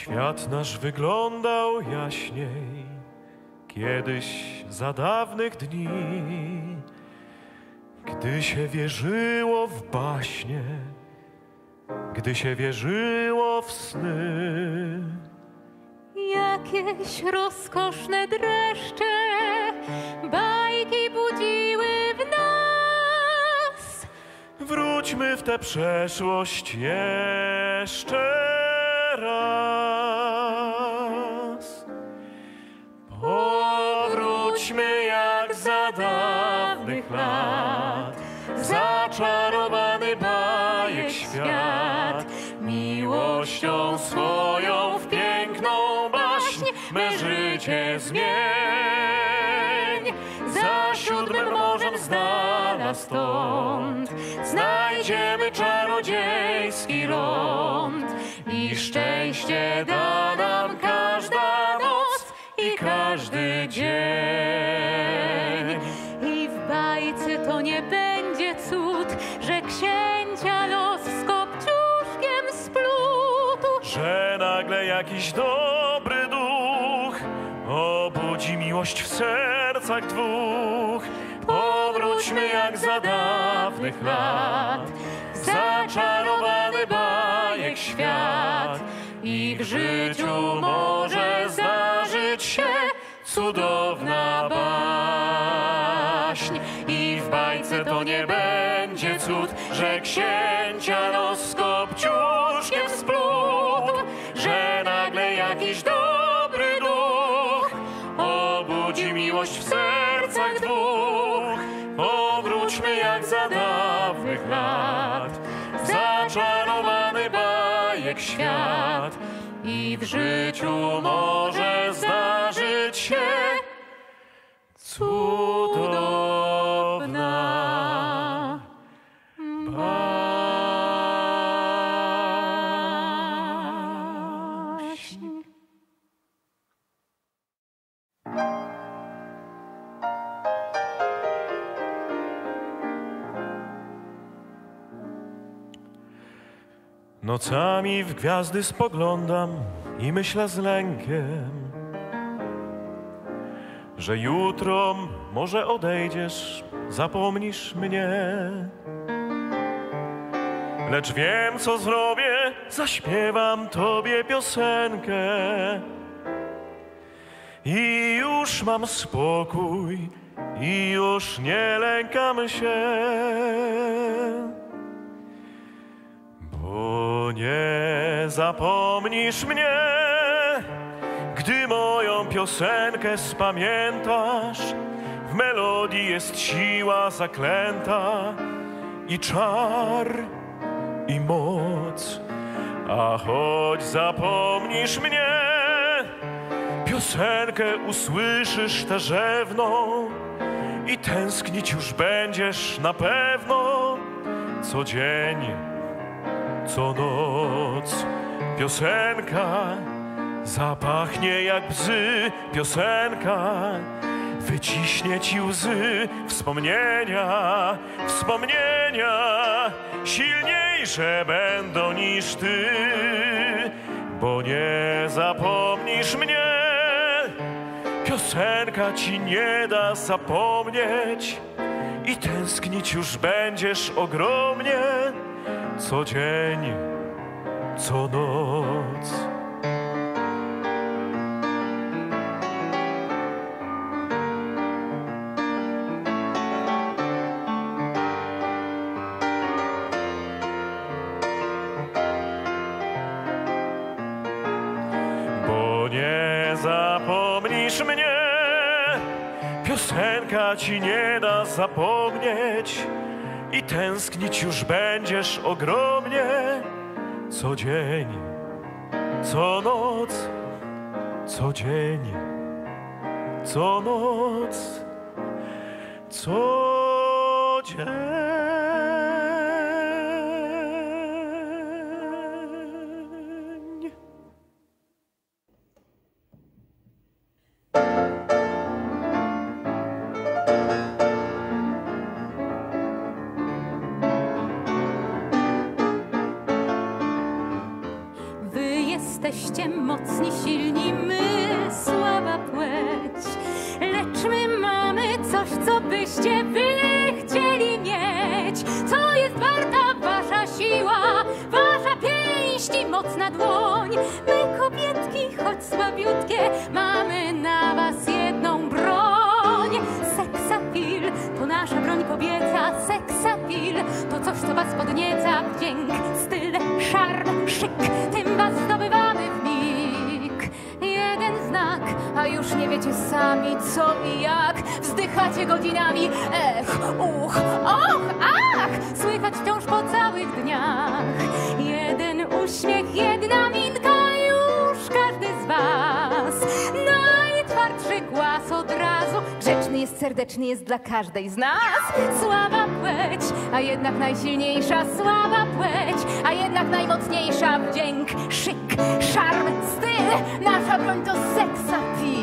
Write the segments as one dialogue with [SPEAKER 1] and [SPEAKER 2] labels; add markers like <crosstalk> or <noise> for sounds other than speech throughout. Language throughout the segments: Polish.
[SPEAKER 1] Świat nasz wyglądał jaśniej kiedyś za dawnych dni, gdy się wierzyło w baśnie, gdy się wierzyło w sny.
[SPEAKER 2] Jakieś rozkoszne dreszcze bajki budziły w nas.
[SPEAKER 1] Wróćmy w tę przeszłość jeszcze raz. Powróćmy jak za dawnych lat, zaczarowany bajek świat, miłością swoją w piękną baśń me życie zmień. Za siódmym morzem z dala stąd. Znajdziemy czarodziejski ląd i szczęście da nam każda każdy dzień.
[SPEAKER 2] I w bajce to nie będzie cud, że księcia los z kopciuszkiem splótł.
[SPEAKER 1] Że nagle jakiś dobry duch obudzi miłość w sercach dwóch. Powróćmy jak za dawnych lat, zaczarowany bajek świat. I w życiu może zdarzyć się cudowna baśń. I w bajce to nie będzie cud, że księcia los świat. I w życiu może zdarzyć się cudowna Nocami w gwiazdy spoglądam i myślę z lękiem, że jutro może odejdziesz, zapomnisz mnie. Lecz wiem, co zrobię, zaśpiewam tobie piosenkę. I już mam spokój, i już nie lękam się. Nie zapomnisz mnie, gdy moją piosenkę spamiętasz. W melodii jest siła zaklęta i czar, i moc. A choć zapomnisz mnie, piosenkę usłyszysz tę rzewną i tęsknić już będziesz na pewno co dzień co noc. Piosenka zapachnie jak bzy. Piosenka wyciśnie ci łzy. Wspomnienia wspomnienia silniejsze będą niż ty. Bo nie zapomnisz mnie. Piosenka ci nie da zapomnieć i tęsknić już będziesz ogromnie co dzień, co noc. Bo nie zapomnisz mnie, piosenka ci nie da zapomnieć tęsknić już będziesz ogromnie co dzień, co noc, co dzień, co noc, co dzień.
[SPEAKER 2] Mocni, silni, my słaba płeć. Lecz my mamy coś, co byście wy chcieli mieć. Co jest warta wasza siła, wasza pięść i mocna dłoń. My kobietki, choć słabiutkie, mamy na was jedną broń. Seksapil to nasza broń kobieca, seksapil to coś, co was podnieca. Wdzięk, styl, szarm, szyk, tym was zdobywamy już nie wiecie sami co i jak. Wzdychacie godzinami, ech, uch, och, ach, słychać wciąż po całych dniach. Jeden uśmiech, jedna minka, już każdy z was. Najtwardszy głaz od razu, grzeczny jest, serdeczny jest dla każdej z nas. Słaba płeć, a jednak najsilniejsza, słaba płeć, a jednak najmocniejsza. Wdzięk, szyk, szarm, styl, nasza broń to. Perły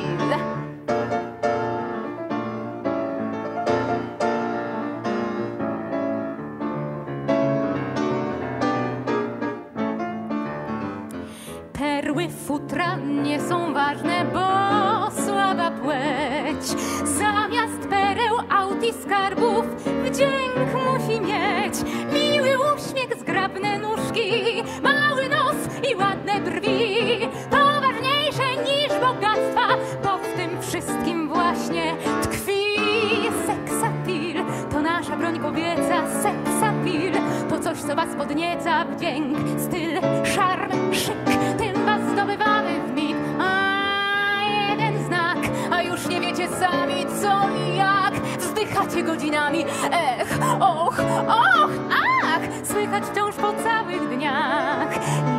[SPEAKER 2] co was podnieca. Wdzięk, styl, szarm, szyk, tym was zdobywamy w mig. A jeden znak, a już nie wiecie sami co i jak. Wzdychacie godzinami, ech, och, och, ach, słychać wciąż po całych dniach.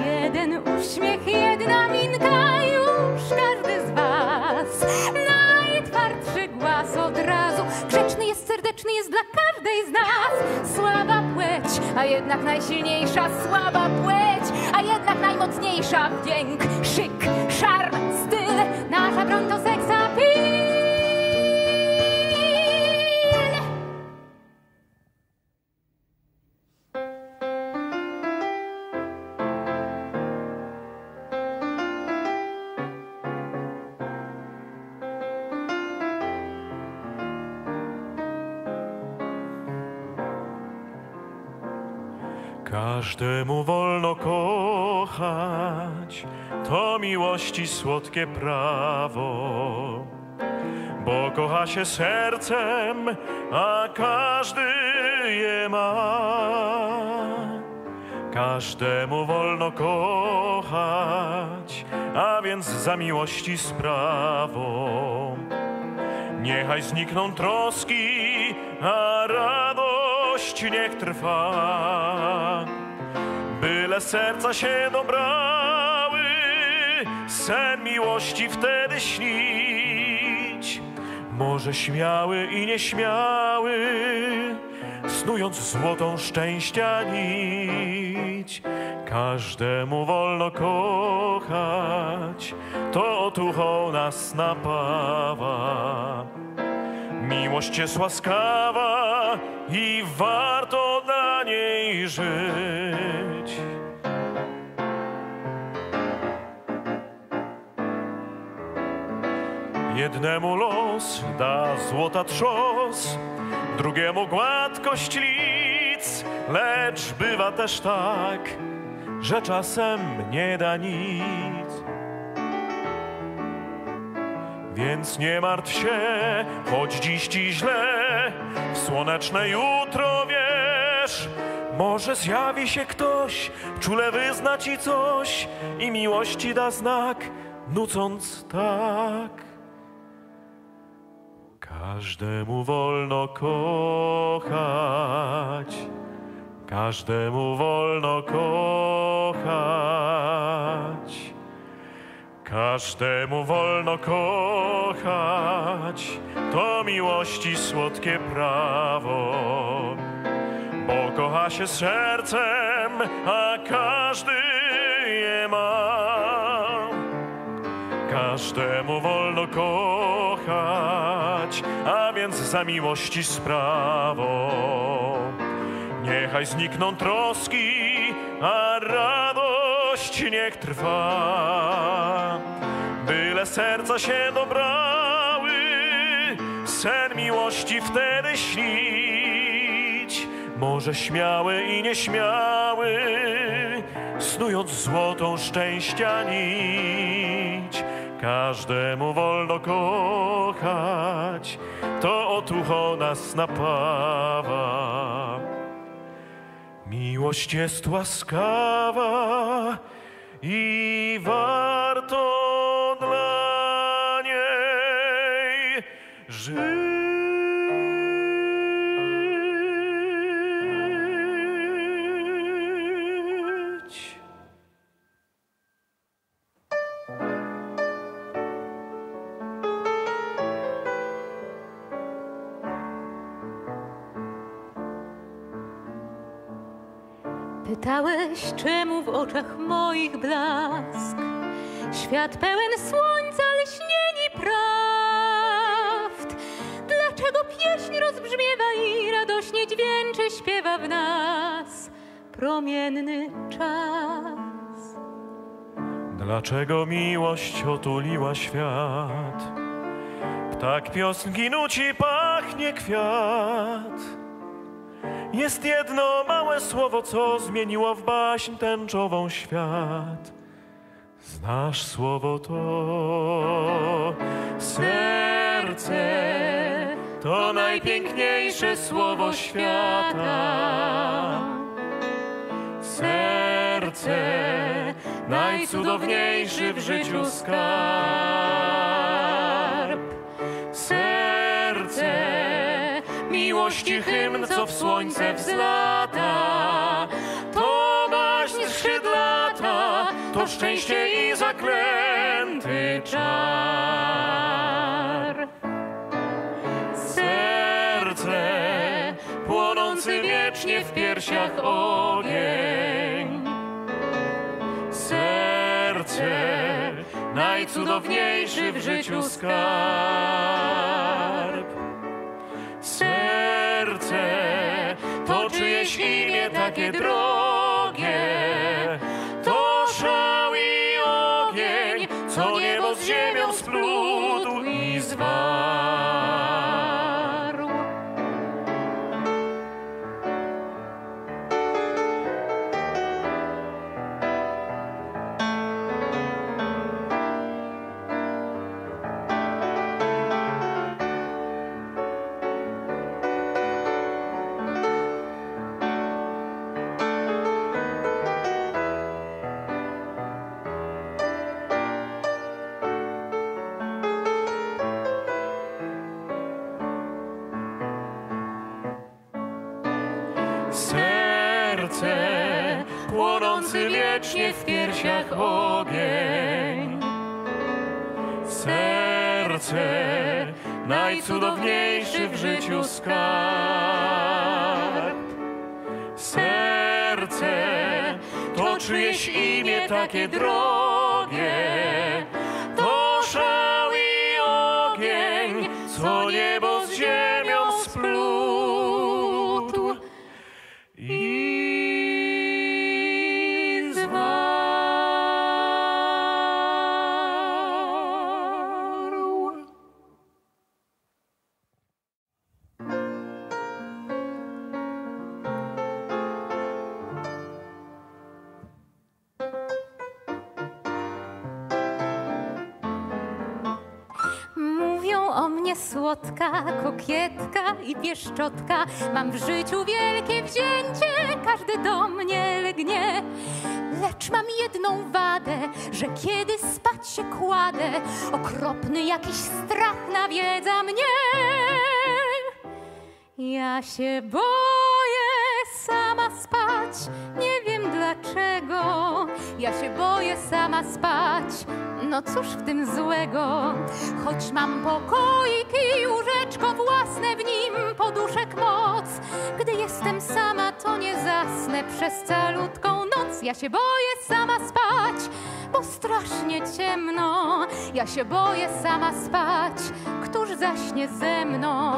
[SPEAKER 2] Jeden uśmiech, jedna minka, już każdy z was. Najtwardszy głaz od razu, grzeczny jest, serdeczny jest dla każdej z nas. Płeć, a jednak najsilniejsza, słaba płeć, a jednak najmocniejsza. Wdzięk, szyk, szarm, styl, nasza broń to
[SPEAKER 1] Każdemu wolno kochać, to miłości słodkie prawo. Bo kocha się sercem, a każdy je ma. Każdemu wolno kochać, a więc za miłości sprawą. Niechaj znikną troski, a radość niech trwa. Byle serca się dobrały, sen miłości wtedy śnić. Może śmiały i nieśmiały, snując złotą szczęścia nić. Każdemu wolno kochać, to otuchą nas napawa. Miłość jest łaskawa i warto dla niej żyć. Jednemu los da złota trzos, drugiemu gładkość lic, lecz bywa też tak, że czasem nie da nic. Więc nie martw się, choć dziś ci źle, w słoneczne jutro wiesz, może zjawi się ktoś, czule wyzna ci coś i miłości da znak, nucąc tak. Każdemu wolno kochać, każdemu wolno kochać. Każdemu wolno kochać, to miłości słodkie prawo. Bo kocha się sercem, a każdy je ma. Każdemu wolno kochać, a więc za miłości sprawą. Niechaj znikną troski, a radość niech trwa. Byle serca się dobrały, sen miłości wtedy śnić. Może śmiały i nieśmiały, snując złotą szczęścia nić. Każdemu wolno kochać, to otucho nas napawa. Miłość jest łaskawa i warto
[SPEAKER 2] Pytałeś, czemu w oczach moich blask Świat pełen słońca, lśnieni prawd Dlaczego pieśń rozbrzmiewa i radośnie dźwięczy śpiewa w nas Promienny czas
[SPEAKER 1] Dlaczego miłość otuliła świat? Ptak piosenki nuci, pachnie kwiat. Jest jedno małe słowo, co zmieniło w baśń tęczową świat. Znasz słowo to serce, to najpiękniejsze słowo świata. Serce, najcudowniejszy w życiu skarb. Miłości hymn, co w słońce wzlata. To baśń skrzydlata, to szczęście i zaklęty czar. Serce, płonący wiecznie w piersiach ogień. Serce, najcudowniejszy w życiu skarb. Imię takie drogie. Wiecznie w piersiach ogień. Serce, najcudowniejszy w życiu skarb. Serce, to czyjeś imię takie drogie. I
[SPEAKER 2] pieszczotka. Mam w życiu wielkie wzięcie, każdy do mnie lgnie. Lecz mam jedną wadę, że kiedy spać się kładę, okropny jakiś strach nawiedza mnie. Ja się boję sama spać, nie dlaczego. Ja się boję sama spać, no cóż w tym złego. Choć mam pokoik i łóżeczko własne w nim, poduszek moc. Gdy jestem sama, to nie zasnę przez calutką noc. Ja się boję sama spać, bo strasznie ciemno. Ja się boję sama spać, któż zaśnie ze mną?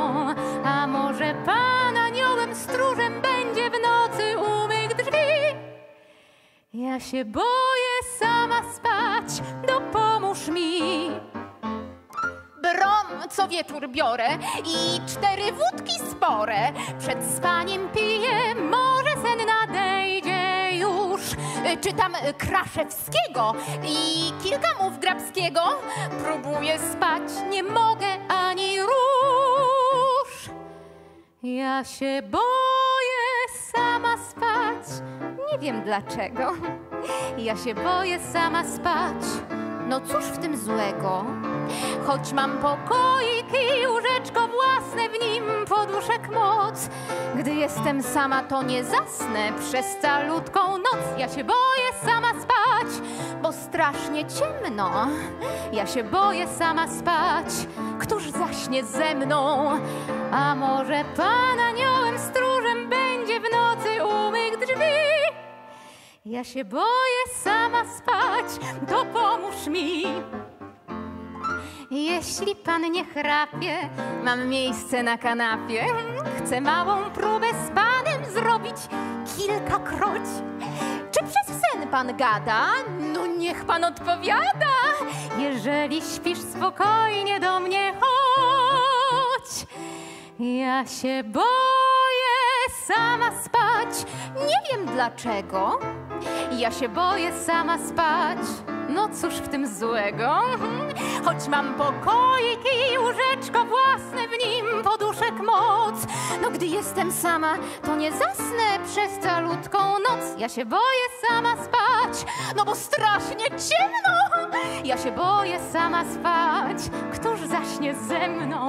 [SPEAKER 2] A może pan aniołem stróżem będzie w nocy u mych drzwi? Ja się boję sama spać, dopomóż mi. Brom co wieczór biorę i cztery wódki spore. Przed spaniem piję, może sen nadejdzie już. Czytam Kraszewskiego i kilka mów Grabskiego. Próbuję spać, nie mogę ani rusz. Ja się boję nie wiem dlaczego. Ja się boję sama spać, no cóż w tym złego? Choć mam pokoik i łóżeczko własne, w nim poduszek moc. Gdy jestem sama, to nie zasnę przez calutką noc. Ja się boję sama spać, bo strasznie ciemno. Ja się boję sama spać, któż zaśnie ze mną? A może pan aniołem stróżem Ja się boję sama spać, dopomóż mi. Jeśli pan nie chrapie, mam miejsce na kanapie. Chcę małą próbę z panem zrobić kilkakroć. Czy przez sen pan gada? No niech pan odpowiada. Jeżeli śpisz spokojnie do mnie chodź. Ja się boję sama spać. Nie wiem dlaczego. Ja się boję sama spać. No cóż w tym złego? Choć mam pokoik i łóżeczko własne, w nim poduszek moc. No gdy jestem sama, to nie zasnę przez calutką noc. Ja się boję sama spać, no bo strasznie ciemno. Ja się boję sama spać, któż zaśnie ze mną?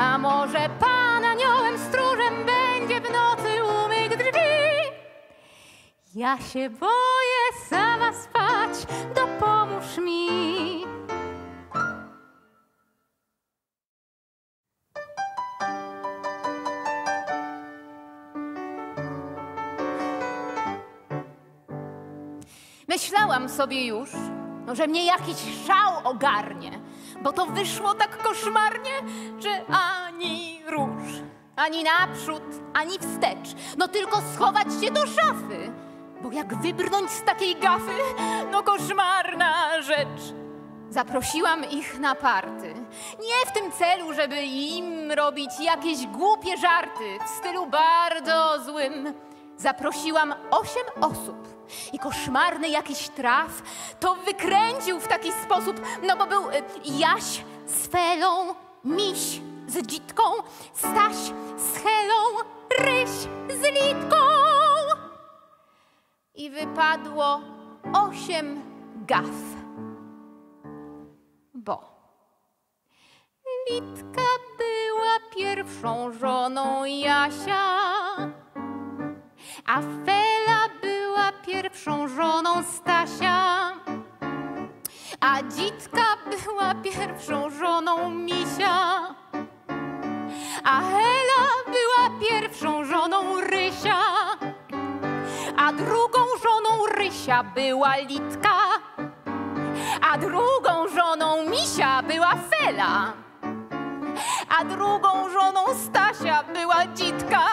[SPEAKER 2] A może pan aniołem stróżem będzie w nocy? Ja się boję sama spać, dopomóż mi. Myślałam sobie już, że mnie jakiś szał ogarnie, bo to wyszło tak koszmarnie, że ani róż, ani naprzód, ani wstecz, no tylko schować się do szafy. Bo jak wybrnąć z takiej gafy, no koszmarna rzecz. Zaprosiłam ich na party. Nie w tym celu, żeby im robić jakieś głupie żarty w stylu bardzo złym. Zaprosiłam osiem osób i koszmarny jakiś traf to wykręcił w taki sposób, no bo był y, Jaś z Felą, Miś z Dzitką, Staś z Helą, Ryś z Litką i wypadło osiem gaf. Bo Litka była pierwszą żoną Jasia, a Fela była pierwszą żoną Stasia, a Dzitka była pierwszą żoną Misia, a Hela była pierwszą żoną Rysia żoną Rysia była Litka, a drugą żoną Misia była Fela, a drugą żoną Stasia była Dzitka,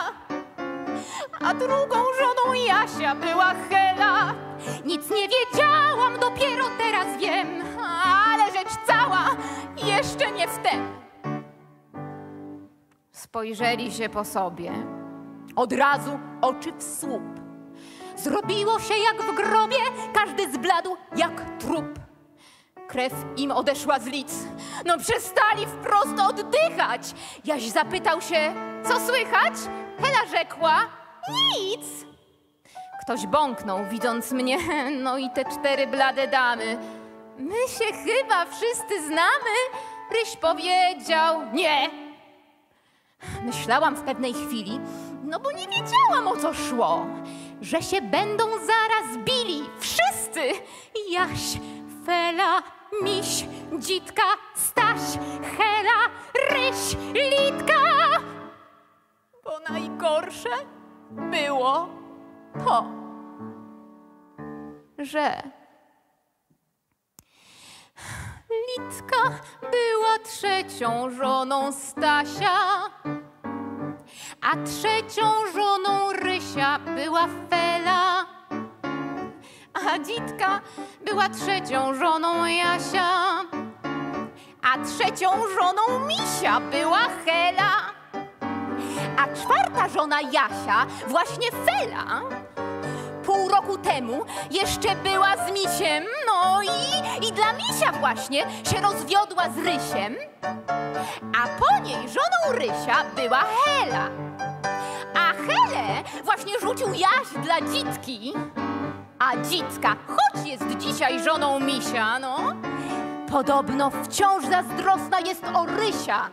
[SPEAKER 2] a drugą żoną Jasia była Hela. Nic nie wiedziałam, dopiero teraz wiem, ale rzecz cała jeszcze nie wtem. Spojrzeli się po sobie, od razu oczy w słup. Zrobiło się jak w grobie, każdy zbladł jak trup. Krew im odeszła z lic, no przestali wprost oddychać. Jaś zapytał się, co słychać? Hela rzekła, nic. Ktoś bąknął, widząc mnie, <laughs> no i te cztery blade damy. My się chyba wszyscy znamy. Ryś powiedział, nie. Myślałam w pewnej chwili, no bo nie wiedziałam o co szło że się będą zaraz bili wszyscy. Jaś, Fela, Miś, Dzitka, Staś, Hela, Ryś, Litka. Bo najgorsze było to, że Litka była trzecią żoną Stasia a trzecią żoną Rysia była Fela, a Dzitka była trzecią żoną Jasia. A trzecią żoną Misia była Hela. A czwarta żona Jasia, właśnie Fela, pół roku temu jeszcze była z Misiem, no i, i dla Misia właśnie się rozwiodła z Rysiem. A po niej żoną Rysia była Hela. A Helę właśnie rzucił Jaś dla Dzitki. A Dzitka, choć jest dzisiaj żoną Misia, no, podobno wciąż zazdrosna jest o Rysia.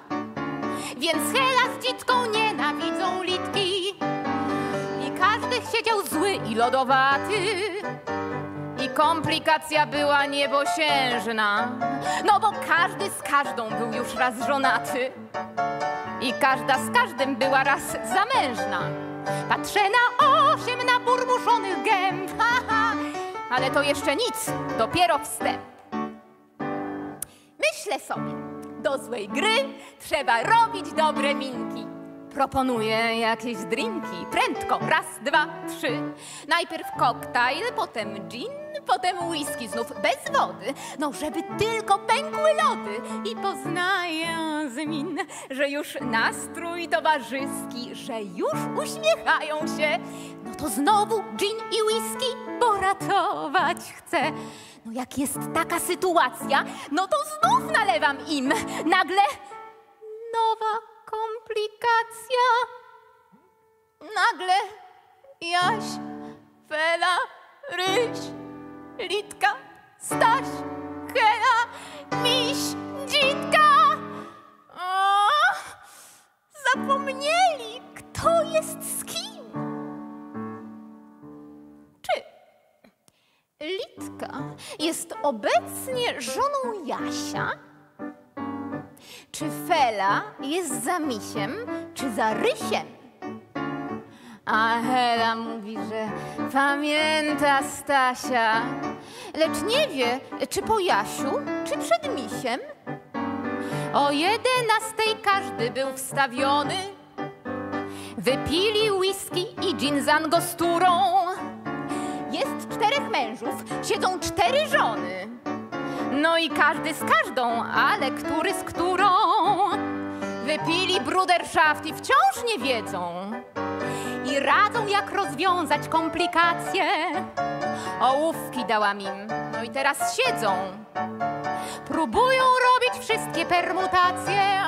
[SPEAKER 2] Więc Hela z Dzitką nienawidzą Litki. Każdy siedział zły i lodowaty. I komplikacja była niebosiężna. No bo każdy z każdą był już raz żonaty. I każda z każdym była raz zamężna. Patrzę na osiem naburmuszonych gęb. Ha, ha. Ale to jeszcze nic, dopiero wstęp. Myślę sobie, do złej gry trzeba robić dobre minki. Proponuję jakieś drinki. Prędko, raz, dwa, trzy. Najpierw koktajl, potem gin, potem whisky znów bez wody. No, żeby tylko pękły lody. I poznaję z min, że już nastrój towarzyski, że już uśmiechają się. No to znowu gin i whisky, bo ratować chcę. No jak jest taka sytuacja, no to znów nalewam im. Nagle nowa komplikacja. Nagle Jaś, Fela, Ryś, Litka, Staś, Hela, Miś, Dzitka. O, zapomnieli, kto jest z kim. Czy Litka jest obecnie żoną Jasia? Czy Fela jest za misiem, czy za rysiem? A Hela mówi, że pamięta Stasia, lecz nie wie, czy po Jasiu, czy przed misiem. O jedenastej każdy był wstawiony. Wypili whisky i gin z angosturą. Jest czterech mężów, siedzą cztery żony. No i każdy z każdą, ale który z którą? Wypili bruderschaft i wciąż nie wiedzą. I radzą, jak rozwiązać komplikacje. Ołówki dałam im, no i teraz siedzą. Próbują robić wszystkie permutacje.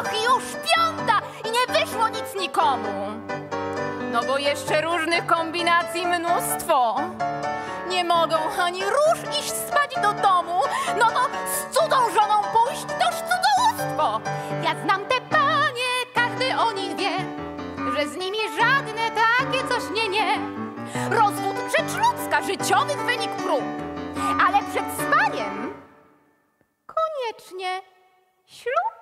[SPEAKER 2] Och, już piąta i nie wyszło nic nikomu. No bo jeszcze różnych kombinacji mnóstwo. Nie mogą ani róż iść spać do domu, no to z cudą żoną pójść toż cudzołóstwo. Ja znam te panie, każdy o nich wie, że z nimi żadne takie coś nie, nie. Rozwód rzecz ludzka, życiowych wynik prób, ale przed spaniem koniecznie ślub.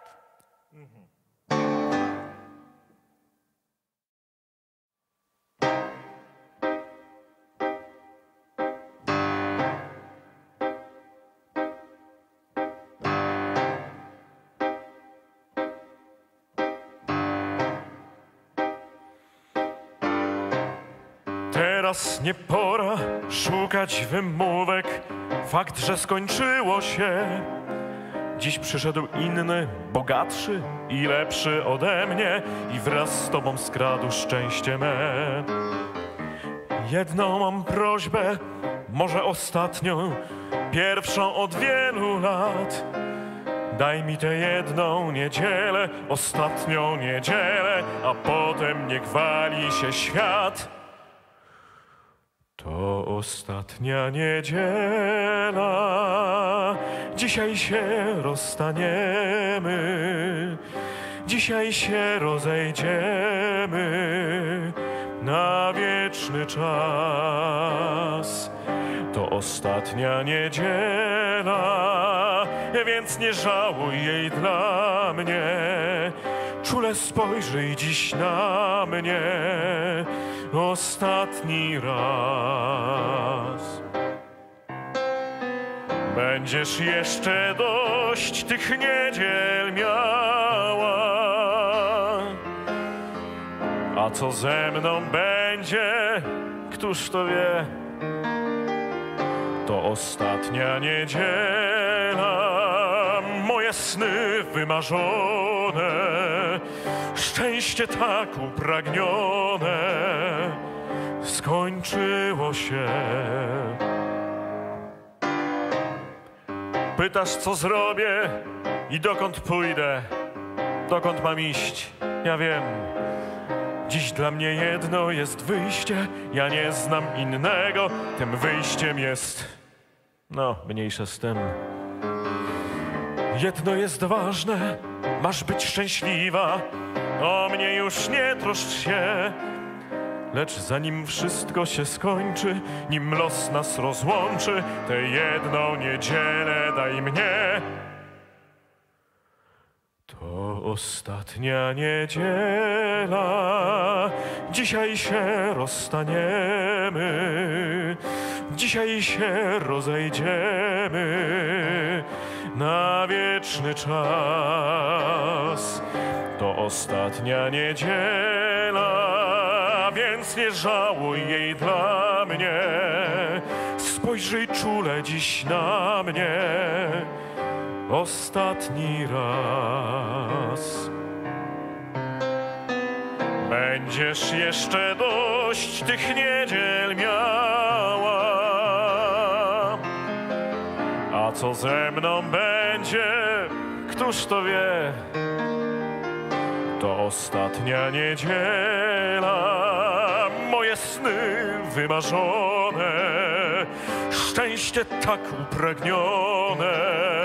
[SPEAKER 1] Teraz nie pora szukać wymówek. Fakt, że skończyło się. Dziś przyszedł inny, bogatszy i lepszy ode mnie i wraz z tobą skradł szczęście me. Jedną mam prośbę, może ostatnią, pierwszą od wielu lat. Daj mi tę jedną niedzielę, ostatnią niedzielę, a potem niech wali się świat. To ostatnia niedziela, dzisiaj się rozstaniemy, dzisiaj się rozejdziemy na wieczny czas. To ostatnia niedziela, więc nie żałuj jej dla mnie. Czule spojrzyj dziś na mnie ostatni raz. Będziesz jeszcze dość tych niedziel miała. A co ze mną będzie, któż to wie? To ostatnia niedziela, moje sny wymarzone, szczęście tak upragnione skończyło się. Pytasz, co zrobię i dokąd pójdę, dokąd mam iść. Ja wiem, dziś dla mnie jedno jest wyjście, ja nie znam innego, tym wyjściem jest. No, mniejsze z tym. Jedno jest ważne, masz być szczęśliwa, o mnie już nie troszcz się. Lecz zanim wszystko się skończy, nim los nas rozłączy, tę jedną niedzielę daj mnie. To ostatnia niedziela, dzisiaj się rozstaniemy, dzisiaj się rozejdziemy na wieczny czas. To ostatnia niedziela, więc nie żałuj jej dla mnie. Spojrzyj czule dziś na mnie ostatni raz. Będziesz jeszcze dość tych niedziel miała. Co ze mną będzie, któż to wie? To ostatnia niedziela, moje sny wymarzone, szczęście tak upragnione